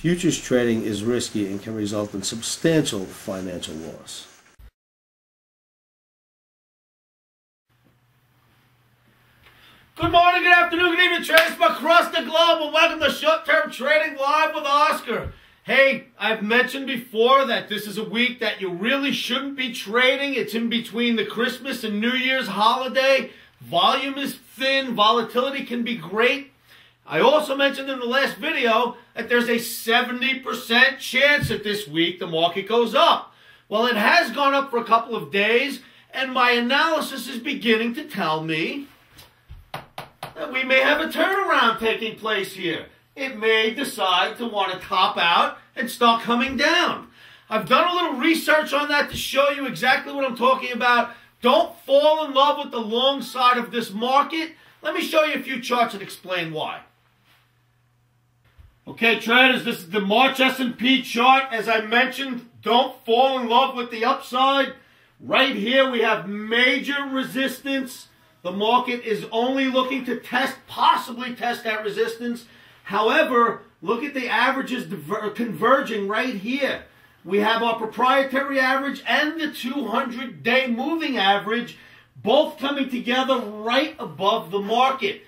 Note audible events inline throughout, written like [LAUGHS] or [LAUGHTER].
Futures trading is risky and can result in substantial financial loss. Good morning, good afternoon, good evening, traders from across the globe, and welcome to Short Term Trading Live with Oscar. Hey, I've mentioned before that this is a week that you really shouldn't be trading. It's in between the Christmas and New Year's holiday. Volume is thin, volatility can be great. I also mentioned in the last video that there's a 70% chance that this week the market goes up. Well, it has gone up for a couple of days, and my analysis is beginning to tell me that we may have a turnaround taking place here. It may decide to want to top out and start coming down. I've done a little research on that to show you exactly what I'm talking about. Don't fall in love with the long side of this market. Let me show you a few charts and explain why. Okay, traders, this is the March S&P chart. As I mentioned, don't fall in love with the upside. Right here, we have major resistance. The market is only looking to test, possibly test that resistance. However, look at the averages converging right here. We have our proprietary average and the 200-day moving average both coming together right above the market.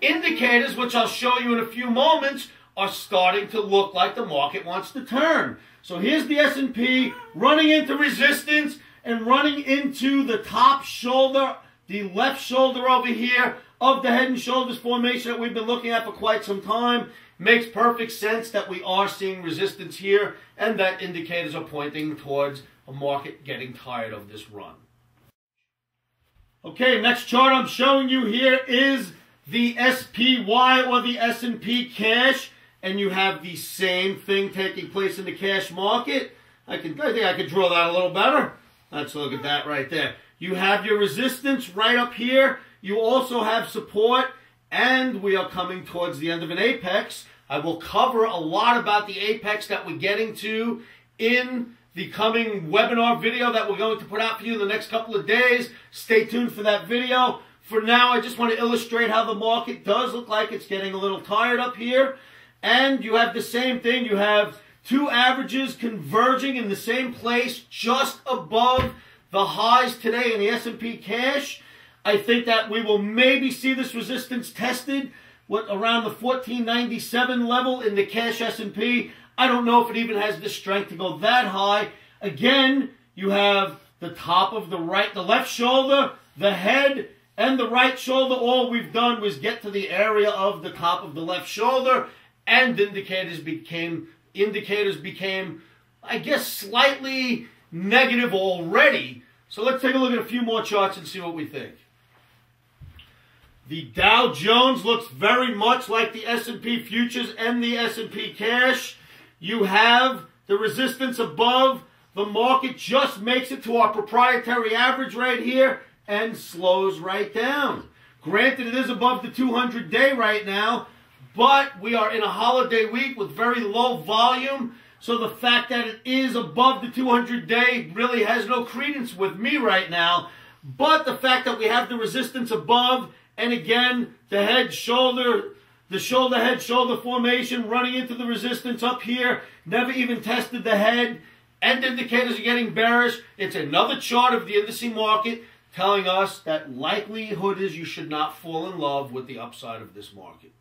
Indicators, which I'll show you in a few moments, are starting to look like the market wants to turn. So here's the S&P running into resistance and running into the top shoulder the left shoulder over here of the head and shoulders formation that we've been looking at for quite some time. Makes perfect sense that we are seeing resistance here and that indicators are pointing towards a market getting tired of this run. Okay, next chart I'm showing you here is the SPY or the S&P cash and you have the same thing taking place in the cash market. I can I think I could draw that a little better. Let's look at that right there. You have your resistance right up here. You also have support, and we are coming towards the end of an apex. I will cover a lot about the apex that we're getting to in the coming webinar video that we're going to put out for you in the next couple of days. Stay tuned for that video. For now, I just want to illustrate how the market does look like it's getting a little tired up here. And you have the same thing. You have two averages converging in the same place just above the highs today in the S&P cash. I think that we will maybe see this resistance tested what around the 1497 level in the cash S&P. I don't know if it even has the strength to go that high. Again, you have the top of the right, the left shoulder, the head, and the right shoulder. All we've done was get to the area of the top of the left shoulder, and indicators became indicators became, I guess, slightly negative already. So let's take a look at a few more charts and see what we think. The Dow Jones looks very much like the S&P futures and the S&P cash. You have the resistance above. The market just makes it to our proprietary average right here and slows right down. Granted, it is above the 200 day right now, but we are in a holiday week with very low volume. So the fact that it is above the 200 day really has no credence with me right now. But the fact that we have the resistance above, and again, the head shoulder, the shoulder head shoulder formation running into the resistance up here, never even tested the head. End indicators are getting bearish. It's another chart of the indice market telling us that likelihood is you should not fall in love with the upside of this market.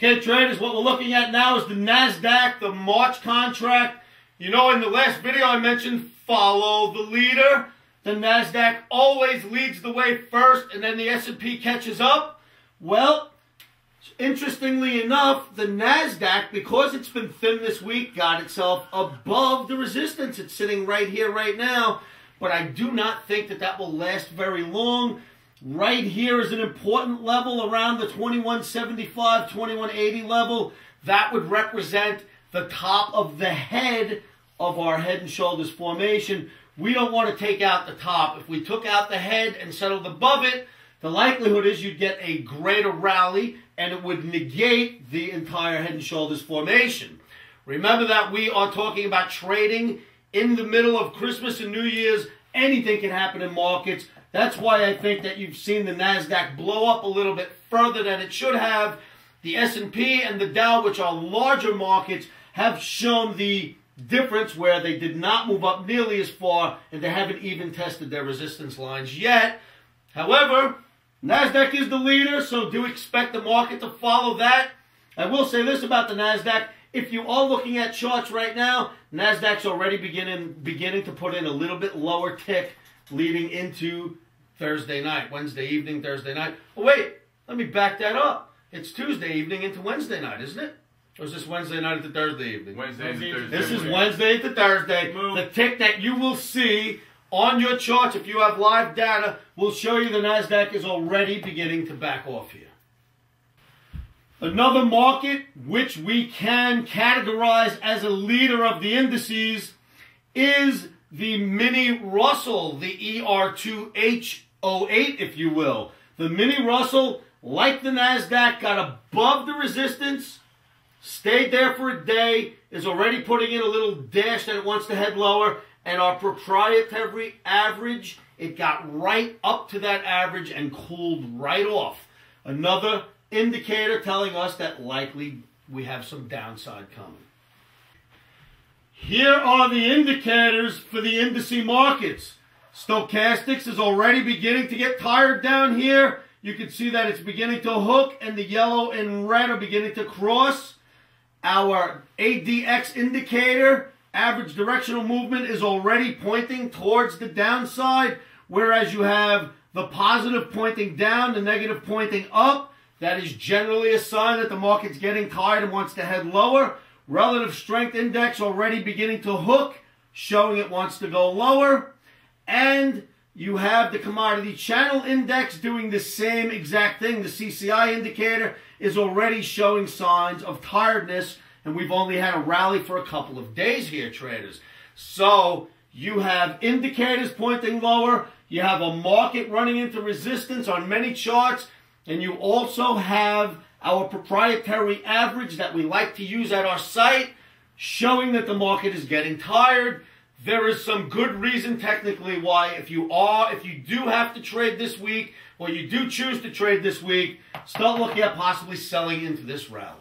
Okay, traders, what we're looking at now is the NASDAQ, the March contract. You know, in the last video I mentioned follow the leader. The NASDAQ always leads the way first and then the S&P catches up. Well, interestingly enough, the NASDAQ, because it's been thin this week, got itself above the resistance. It's sitting right here right now. But I do not think that that will last very long. Right here is an important level around the 2175, 2180 level. That would represent the top of the head of our head and shoulders formation. We don't want to take out the top. If we took out the head and settled above it, the likelihood is you'd get a greater rally and it would negate the entire head and shoulders formation. Remember that we are talking about trading in the middle of Christmas and New Year's. Anything can happen in markets. That's why I think that you've seen the NASDAQ blow up a little bit further than it should have. The S&P and the Dow, which are larger markets, have shown the difference where they did not move up nearly as far and they haven't even tested their resistance lines yet. However, NASDAQ is the leader, so do expect the market to follow that. I will say this about the NASDAQ. If you are looking at charts right now, NASDAQ's already beginning, beginning to put in a little bit lower tick leading into Thursday night, Wednesday evening, Thursday night. Oh, wait, let me back that up. It's Tuesday evening into Wednesday night, isn't it? Or is this Wednesday night into Thursday evening? Wednesday into Thursday. This is Wednesday to Thursday. Move. The tick that you will see on your charts, if you have live data, will show you the NASDAQ is already beginning to back off here. Another market which we can categorize as a leader of the indices is the mini Russell, the ER2H08, if you will. The mini Russell, like the NASDAQ, got above the resistance, stayed there for a day, is already putting in a little dash that it wants to head lower, and our proprietary average, it got right up to that average and cooled right off. Another indicator telling us that likely we have some downside coming. Here are the indicators for the indice markets. Stochastics is already beginning to get tired down here. You can see that it's beginning to hook and the yellow and red are beginning to cross. Our ADX indicator, average directional movement, is already pointing towards the downside, whereas you have the positive pointing down, the negative pointing up. That is generally a sign that the market's getting tired and wants to head lower. Relative strength index already beginning to hook, showing it wants to go lower. And you have the commodity channel index doing the same exact thing. The CCI indicator is already showing signs of tiredness, and we've only had a rally for a couple of days here, traders. So you have indicators pointing lower, you have a market running into resistance on many charts, and you also have our proprietary average that we like to use at our site showing that the market is getting tired. There is some good reason technically why if you are, if you do have to trade this week or you do choose to trade this week, start looking at possibly selling into this rally.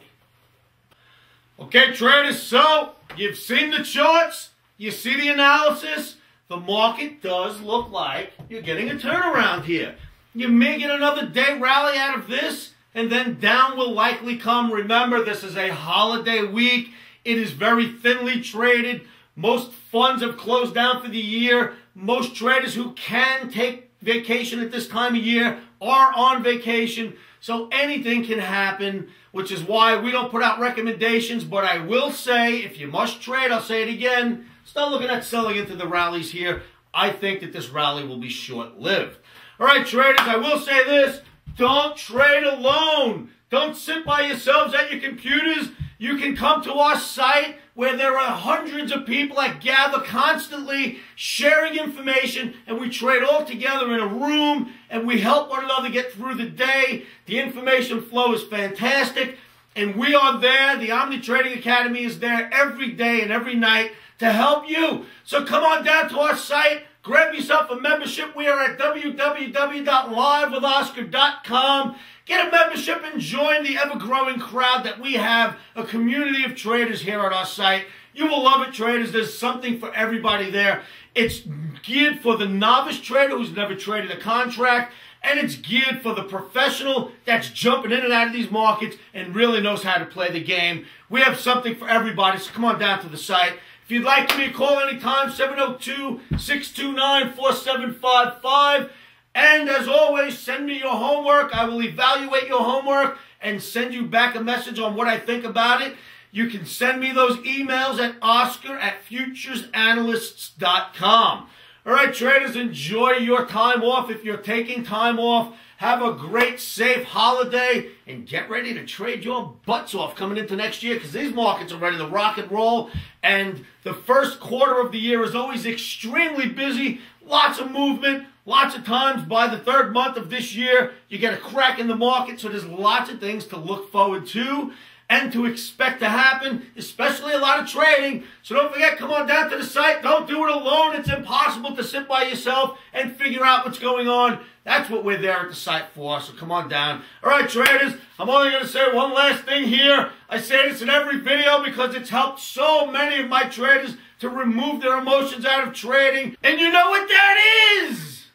Okay, traders, so you've seen the charts, you see the analysis. The market does look like you're getting a turnaround here. You may get another day rally out of this, and then down will likely come. Remember, this is a holiday week. It is very thinly traded. Most funds have closed down for the year. Most traders who can take vacation at this time of year are on vacation. So anything can happen, which is why we don't put out recommendations. But I will say, if you must trade, I'll say it again, start looking at selling into the rallies here. I think that this rally will be short lived. All right, traders, I will say this don't trade alone. Don't sit by yourselves at your computers. You can come to our site where there are hundreds of people that gather constantly sharing information and we trade all together in a room and we help one another get through the day. The information flow is fantastic and we are there. The Omni Trading Academy is there every day and every night to help you. So come on down to our site. Grab yourself a membership. We are at www.livewithoscar.com. Get a membership and join the ever growing crowd that we have, a community of traders here at our site. You will love it, traders. There's something for everybody there. It's geared for the novice trader who's never traded a contract, and it's geared for the professional that's jumping in and out of these markets and really knows how to play the game. We have something for everybody, so come on down to the site. If you'd like to a call anytime, 702-629-4755. And as always, send me your homework. I will evaluate your homework and send you back a message on what I think about it. You can send me those emails at oscar at futuresanalysts.com. All right, traders, enjoy your time off. If you're taking time off, have a great, safe holiday and get ready to trade your butts off coming into next year because these markets are ready to rock and roll. And the first quarter of the year is always extremely busy, lots of movement, lots of times by the third month of this year, you get a crack in the market. So there's lots of things to look forward to. And to expect to happen, especially a lot of trading. So don't forget, come on down to the site. Don't do it alone. It's impossible to sit by yourself and figure out what's going on. That's what we're there at the site for. So come on down. All right, traders, I'm only going to say one last thing here. I say this in every video because it's helped so many of my traders to remove their emotions out of trading. And you know what that is?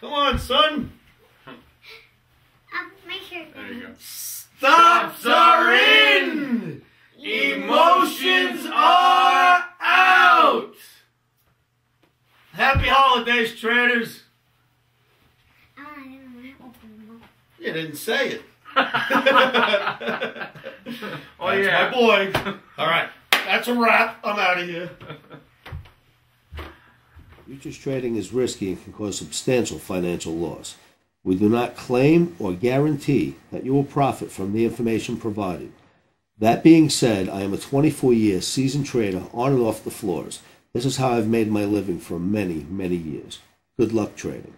Come on, son. Um, [LAUGHS] make sure. There you go. Stops are in. Emotions are out. Happy holidays, traders. Oh, I didn't want to open them up. You didn't say it. [LAUGHS] Oh That's yeah. my boy. All right, that's a wrap. I'm out of here. Futures trading is risky and can cause substantial financial loss. We do not claim or guarantee that you will profit from the information provided. That being said, I am a 24 year seasoned trader on and off the floors. This is how I've made my living for many, many years. Good luck trading.